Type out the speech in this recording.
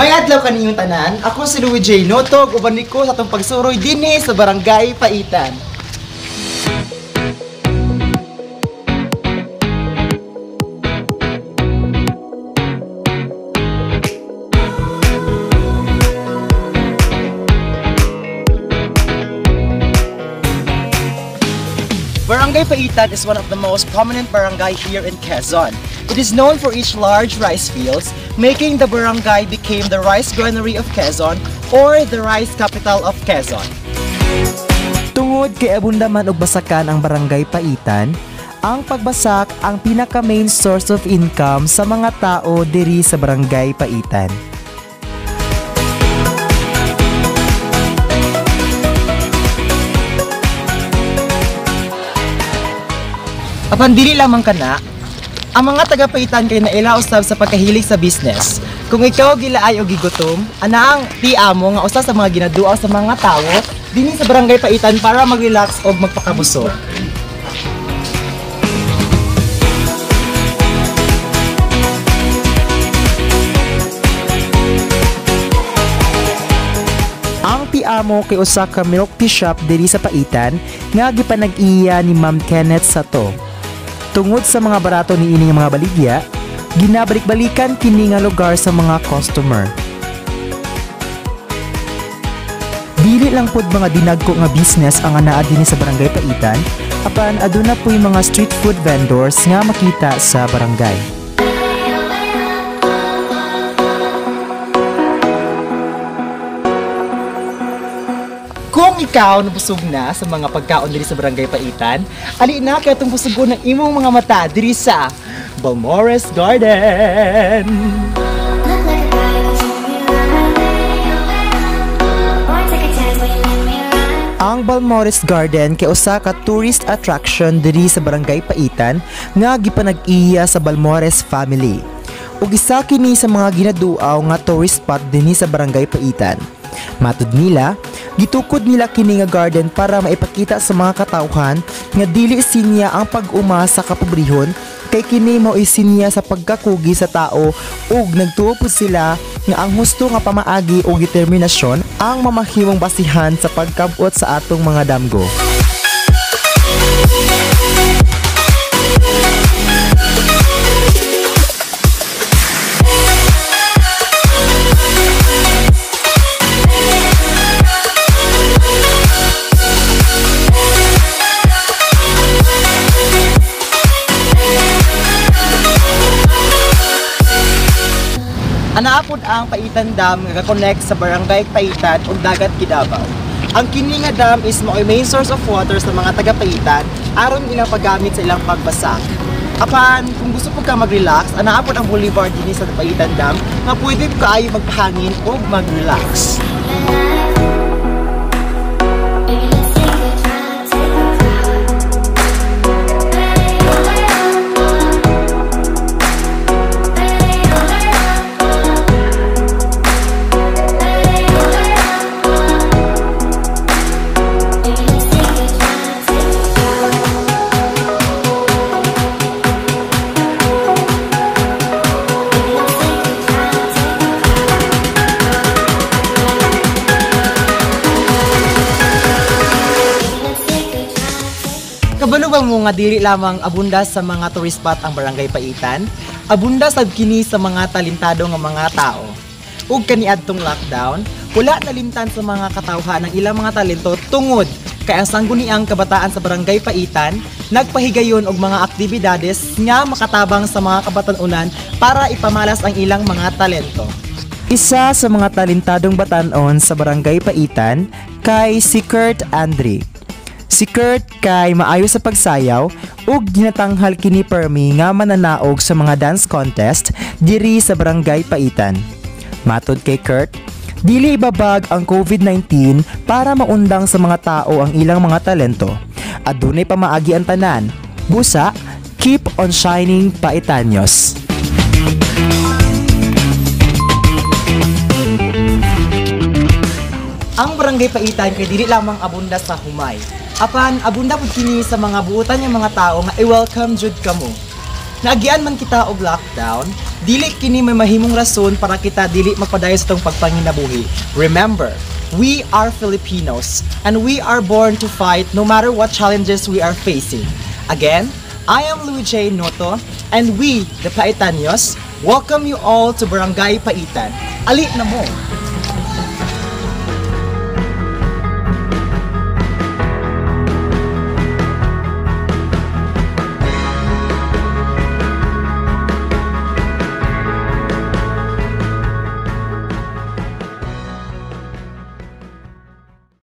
May adlaw kaniyong tanan. Ako si Louis J. Notog, uban ni ko sa atong pagsuroy dinhi sa Barangay Paitan. Barangay Paitan is one of the most prominent barangay here in Quezon. It is known for its large rice fields, making the barangay became the rice granary of Quezon or the rice capital of Quezon. Tungod kay abunda man og basakan ang barangay Paitan, ang pagbasak ang pinaka main source of income sa mga tao diri sa barangay Paitan. Apan dili lamang kana, ang mga taga-paitan kay naila usab sa pagkahilig sa business. Kung ikaw gilaay o gigutom, ana ang tiya mo nga usa sa mga ginaduaw sa mga tawo dinhi sa barangay Paitan para mag-relax o magpakabusog. Tiamo kay usa ka milk tea shop diri sa Paitan nga gipanag-iya ni Ma'am Kenneth Sato. Tungod sa mga barato ni ining mga baligya, ginabalik-balikan kini nga lugar sa mga customer. Dili lang pod mga dinagko nga business ang anaa dinhi sa barangay Paitan, apan aduna po'y mga street food vendors nga makita sa barangay. Kung ikaw nabusog na sa mga pagkaon diri sa Barangay Paitan, ali na kay itong busugon ng imong mga mata diri sa Balmores Garden. Ang Balmores Garden kay usa ka tourist attraction diri sa Barangay Paitan nga gipanag-iya sa Balmores family. Ug isa kini sa mga ginaduaw nga tourist spot dinhi sa Barangay Paitan. Matud nila, gitukod nila kini nga garden para maipakita sa mga katawhan nga dili sinya ang pag-uma sa kapobrehon kay kini mao isinya sa pagkakugi sa tao ug nagtuo sila nga ang husto nga pamaagi o determinasyon ang mamahiwang basihan sa pagkabot sa atong mga damgo. Anaapod ang Paitan Dam nga connect sa Barangay Paitan ug Dagat Kidabaw. Ang kini nga dam is mao main source of water sa mga taga Paitan aron ilang paggamit sa ilang pagbasak. Apan, kung gusto po ka mag-relax, anaapod ang boulevard dinhi sa Paitan Dam nga pwede kaayo magpahangin ug mag-relax. Ba mo nga dili lamang abunda sa mga tourist spot ang Barangay Paitan? Abunda sad kini sa mga talentado nga mga tao. Ug kaniadtong lockdown, wala nalimtan sa mga katawhan ang ilang mga talento tungod kay ang sangguniang kabataan sa Barangay Paitan nagpahigayon og mga aktibidades nga makatabang sa mga kabatanunan para ipamalas ang ilang mga talento. Isa sa mga talentadong batanon sa Barangay Paitan kay si Kurt Andre. Si Kurt kay maayo sa pagsayaw ug ginatanghal kini permi nga mananaog sa mga dance contest diri sa Barangay Paitan. Matod kay Kurt, dili ibabag ang COVID-19 para maundang sa mga tao ang ilang mga talento. Adunay pamaagi ang tanan. Busa, keep on shining Paitanyos. Ang barangay Paitan kay dili lamang abunda sa humay. Apan abunda pud kini sa mga buutan nga mga tao nga i-welcome jud kamo. Naagian man kita og lockdown, dili kini may mahimong rason para kita dili magpadayon sa tong pagpanginabuhi. Remember, we are Filipinos and we are born to fight no matter what challenges we are facing. Again, I am Louis J. Noto and we, the Paitanios, welcome you all to Barangay Paitan. Ali na mo!